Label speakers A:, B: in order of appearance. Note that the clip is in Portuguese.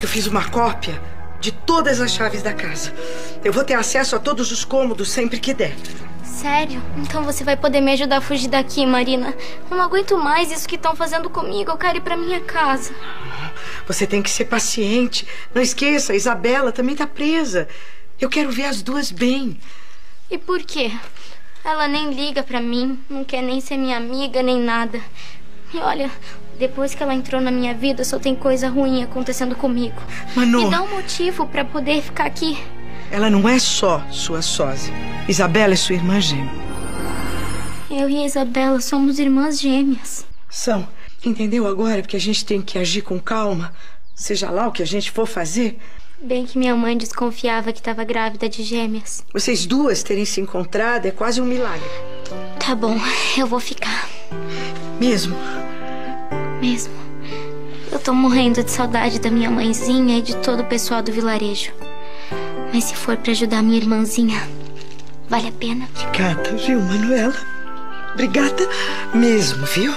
A: Eu fiz uma cópia de todas as chaves da casa. Eu vou ter acesso a todos os cômodos sempre que der.
B: Sério? Então você vai poder me ajudar a fugir daqui, Marina. Não aguento mais isso que estão fazendo comigo. Eu quero ir pra minha casa.
A: Você tem que ser paciente. Não esqueça, a Isabela também tá presa. Eu quero ver as duas bem.
B: E por quê? Ela nem liga pra mim, não quer nem ser minha amiga, nem nada. E olha, depois que ela entrou na minha vida, só tem coisa ruim acontecendo comigo.
A: Manu.
B: Me dá um motivo pra poder ficar aqui.
A: Ela não é só sua sósia. Isabela é sua irmã gêmea.
B: Eu e a Isabela somos irmãs gêmeas.
A: São. Entendeu agora? Porque a gente tem que agir com calma. Seja lá o que a gente for fazer.
B: Bem que minha mãe desconfiava que estava grávida de gêmeas.
A: Vocês duas terem se encontrado é quase um milagre.
B: Tá bom, eu vou ficar.
A: Mesmo?
B: Mesmo. Eu tô morrendo de saudade da minha mãezinha e de todo o pessoal do vilarejo. Mas se for para ajudar minha irmãzinha, vale a pena.
A: Obrigada, viu, Manuela? Obrigada mesmo, viu?